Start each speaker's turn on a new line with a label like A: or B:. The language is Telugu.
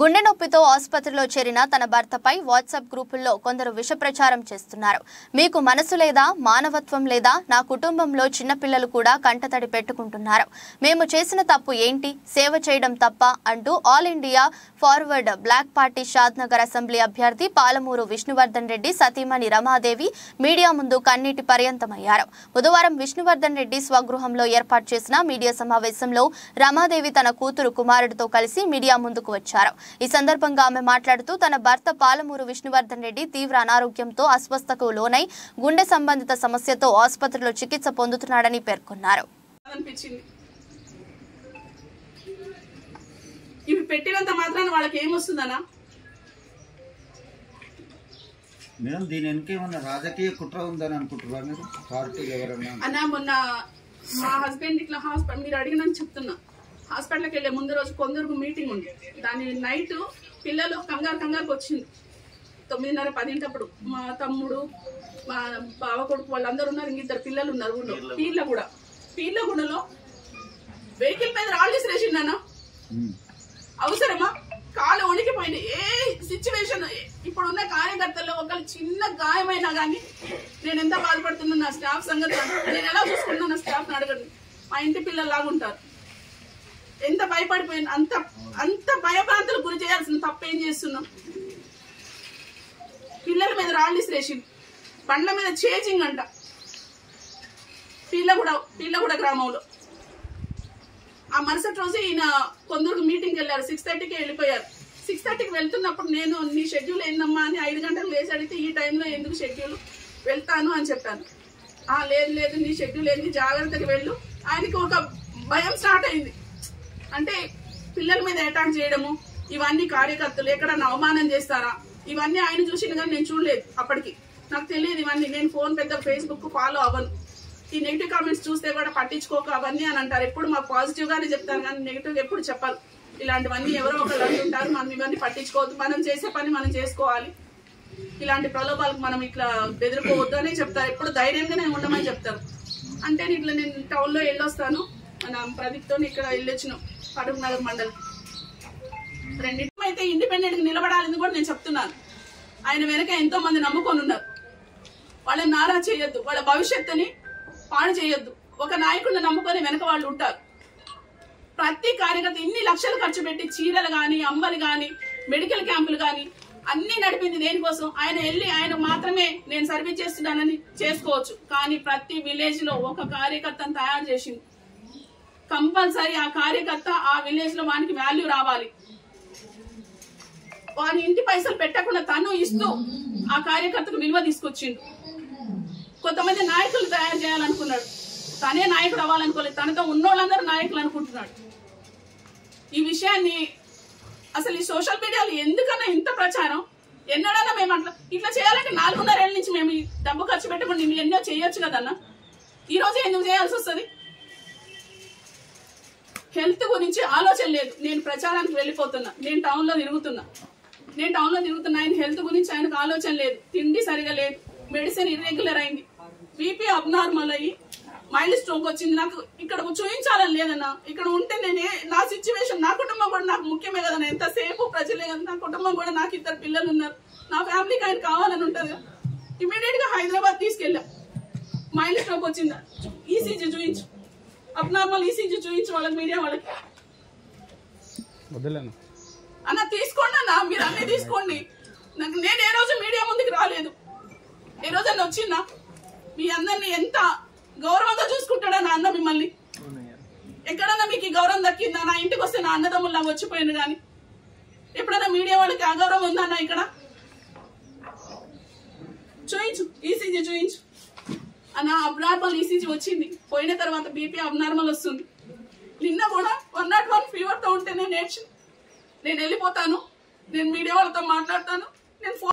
A: గుండె నొప్పితో ఆసుపత్రిలో చేరిన తన భర్తపై వాట్సాప్ గ్రూపుల్లో కొందరు విష ప్రచారం చేస్తున్నారు. మీకు మనసు లేదా మానవత్వం లేదా నా కుటుంబంలో చిన్నపిల్లలు కూడా కంటతడి పెట్టుకుంటున్నారు. మేము చేసిన తప్పు ఏంటి? సేవ చేయడం తప్ప అంటూ All India Forward Bloc party Shadnagar assembly అభ్యర్థి పాలమూరు విష్ణువర్ధన్ రెడ్డి సతీమణి రమాదేవి మీడియా ముందు కన్నీటి పర్యంతమయ్యారు. బుధవారం విష్ణువర్ధన్ రెడ్డి స్వగృహంలో ఏర్పాటు చేసిన మీడియా సమావేశంలో రమాదేవి తన కూతురు కుమారుడితో కలిసి మీడియా ముందుకు వచ్చారు. ఈ సందర్భంగా ఆమె మాట్లాడుతూ తన భర్త పాలమూరు విష్ణువర్ధన్ రెడ్డి తీవ్ర అనారోగ్యంతో అస్వస్థకు లోనై గుండె సంబంధిత సమస్యతో ఆసుపత్రిలో చికిత్స పొందుతున్నాడని పేర్కొన్నారు.
B: అనిపించింది. ఇవి పెట్టినంత మాత్రాన వాళ్ళకి ఏమొస్తుందనా
C: మేడం దీని వెనక ఏమన్నా రాజకీయ కుట్ర ఉందని అనుకుంటున్నారా మీరు? పార్టీ ఎవరన్నా?
B: అన్న మొన్న మా హస్బెండ్ ఇట్లా హాస్పిటల్ మీరు అడిగినని చెప్తున్నా. హాస్పిటల్కి వెళ్ళే ముందు రోజు కొందరు మీటింగ్ ఉంది. దాని నైట్ పిల్లలు కంగారు కంగారుకి వచ్చింది. తొమ్మిదిన్నర పదింటప్పుడు మా తమ్ముడు మా బావ కొడుకు వాళ్ళందరూ ఉన్నారు ఇంక ఇద్దరు పిల్లలు ఉన్నారు ఊళ్ళో. పీర్లగూడ పీర్లగూడలో వెహికల్ మీద రాళ్ళు విసిరేసిండన్నా
C: ఉమ్.
B: అవసరమా? కాలు వణికిపోయింది. ఏ సిచ్యువేషన్ ఇప్పుడు ఉన్న కార్యకర్తల్లో ఒకళ్ళు చిన్న గాయమైనా కానీ నేను ఎంత బాధపడుతున్నా నా స్టాఫ్ సంగతి నేను ఎలా చూసుకున్నా నా స్టాఫ్ అడగండి. మా ఇంటి పిల్లల్లాగా ఉంటారు ఎంత భయపడిపోయింది అంత అంత భయభ్రాంతులకు గురి చేయాల్సిన తప్పేం చేస్తున్నాం? పిల్లల మీద రాళ్ళు ఇసిరేసింది పండ్ల మీద చేజింగ్ అంట. పిల్లగూడ పిల్లగూడ గ్రామంలో. ఆ మరుసటి రోజు ఈయన కొందరు మీటింగ్కి వెళ్ళారు. సిక్స్ థర్టీకి వెళ్ళిపోయారు. సిక్స్ థర్టీకి వెళ్తున్నప్పుడు నేను నీ షెడ్యూల్ ఏందమ్మా? అని ఐదు గంటలకు లేచి అడిగితే ఈ టైంలో ఎందుకు షెడ్యూల్ వెళ్తాను అని చెప్పాను. ఆ లేదు లేదు నీ షెడ్యూల్ ఏంది? జాగ్రత్తగా వెళ్ళు. ఆయనకి ఒక భయం స్టార్ట్ అయింది. అంటే పిల్లల మీద అటాక్ చేయడము ఇవన్నీ కార్యకర్తలు ఎక్కడన్నా అవమానం చేస్తారా? ఇవన్నీ ఆయన చూసిన కానీ నేను చూడలేదు అప్పటికి. నాకు తెలియదు ఇవన్నీ. నేను ఫోన్ పెద్ద ఫేస్బుక్ ఫాలో అవ్వను. ఈ నెగిటివ్ కామెంట్స్ చూస్తే కూడా పట్టించుకోక అవన్నీ అని అంటారు. ఎప్పుడు మాకు పాజిటివ్గానే చెప్తాను చెప్తారు కానీ నెగిటివ్ ఎప్పుడు చెప్పాలి ఇలాంటివన్నీ ఎవరో ఒకరు అంటుంటారు. మనం ఇవన్నీ పట్టించుకోవద్దు. మనం చేసే పని మనం చేసుకోవాలి. ఇలాంటి ప్రలోభాలకు మనం ఇట్లా బెదిరిపోవద్దు అనే చెప్తారు. ఎప్పుడు ధైర్యంగానే ఉండమని చెప్తారు. అంటే నేను ఇట్లా నేను టౌన్లో వెళ్ళొస్తాను. మన ప్రదీప్తో ఇక్కడ వెళ్ళొచ్చినాం. నగర్ మండలి. రెండింటి అయితే ఇండిపెండెంట్ నిలబడాలని కూడా నేను చెప్తున్నాను. ఆయన వెనక ఎంతో మంది నమ్ముకొని ఉన్నారు వాళ్ళని నారా చేయొద్దు. వాళ్ళ భవిష్యత్తుని పాడు చేయొద్దు. ఒక నాయకుడిని నమ్ముకొని వెనక వాళ్ళు ఉంటారు. ప్రతి కార్యకర్త ఇన్ని లక్షలు ఖర్చు పెట్టి చీరలు కానీ అమ్మలు కానీ మెడికల్ క్యాంపులు కానీ అన్ని నడిపింది దేనికోసం? ఆయన వెళ్ళి ఆయన మాత్రమే నేను సర్వీస్ చేస్తున్నానని చేసుకోవచ్చు. కానీ ప్రతి విలేజ్లో ఒక కార్యకర్తను తయారు చేసింది కంపల్సరీ ఆ కార్యకర్త ఆ విలేజ్లో వానికి వాల్యూ రావాలి. వాని ఇంటి పైసలు పెట్టకుండా తను ఇస్తూ ఆ కార్యకర్తకు విలువ తీసుకొచ్చిండు. కొంతమంది నాయకులు తయారు చేయాలనుకున్నాడు. తనే నాయకుడు అవ్వాలనుకోలేదు. తనతో ఉన్నోళ్ళందరూ నాయకులు అనుకుంటున్నాడు. ఈ విషయాన్ని అసలు ఈ సోషల్ మీడియాలో ఎందుకన్నా ఇంత ప్రచారం? ఎన్నడన్నా మేము అట్లా ఇట్లా చేయాలంటే నాలుగున్నరేళ్ళ నుంచి మేము డబ్బు ఖర్చు పెట్టకుండా ఎన్నో చేయొచ్చు కదన్నా? ఈ రోజు ఎందుకు చేయాల్సి వస్తుంది? హెల్త్ గురించి ఆలోచన లేదు. నేను ప్రచారానికి వెళ్ళిపోతున్నా. నేను టౌన్లో తిరుగుతున్నా. నేను టౌన్లో తిరుగుతున్నా. ఆయన హెల్త్ గురించి ఆయనకు ఆలోచన లేదు. తిండి సరిగా లేదు. మెడిసిన్ ఇర్రెగ్యులర్ అయింది. బీపీ అబ్నార్మల్ అయ్యి మైల్డ్ స్ట్రోక్ వచ్చింది. నాకు ఇక్కడ చూపించాలని లేదన్నా. ఇక్కడ ఉంటే నేను నా సిచ్యువేషన్ నా కుటుంబం కూడా నాకు ముఖ్యమే కదా ఎంతసేపు ప్రజలే కదా నా కుటుంబం కూడా నాకు ఇద్దరు పిల్లలు ఉన్నారు. నా ఫ్యామిలీకి ఆయన కావాలని ఉంటుంది ఇమీడియట్గా హైదరాబాద్ తీసుకెళ్ళాం. మైల్డ్ స్ట్రోక్ వచ్చిందా? ఈసీజీ చూపించు అబ్నార్మల్ ఈసీజీ చూపించు వాళ్ళకి మీడియా వాళ్ళకి.
D: వద్దులేను?
B: అన్న తీసుకోండి అన్న మీరు అన్ని తీసుకోండి. నాకు నేను ఏ రోజు మీడియా ముందుకు రాలేదు. ఏ రోజు అన్న వచ్చిందా? మీ అందరిని ఎంత గౌరవంగా చూసుకుంటాడా నా అన్న మిమ్మల్ని? ఎక్కడన్నా మీకు ఈ గౌరవం దక్కిందా? నా ఇంటికి వస్తే నా అన్నదమ్ముల్లా వచ్చిపోయింది కానీ. ఎప్పుడన్నా మీడియా వాళ్ళకి అగౌరవం ఉందా అన్న ఇక్కడ? చూయించు ఈసీజీ చూయించు. అన్న అబ్నార్మల్ ఈసీజీ వచ్చింది. పోయిన తర్వాత బీపీ అబ్నార్మల్ వస్తుంది. నిన్న కూడా వన్ నాట్ వన్ ఫీవర్తో ఉంటే నేను నేర్చు. నేను వెళ్ళిపోతాను. నేను మీడియా వాళ్ళతో మాట్లాడతాను. నేను ఫోన్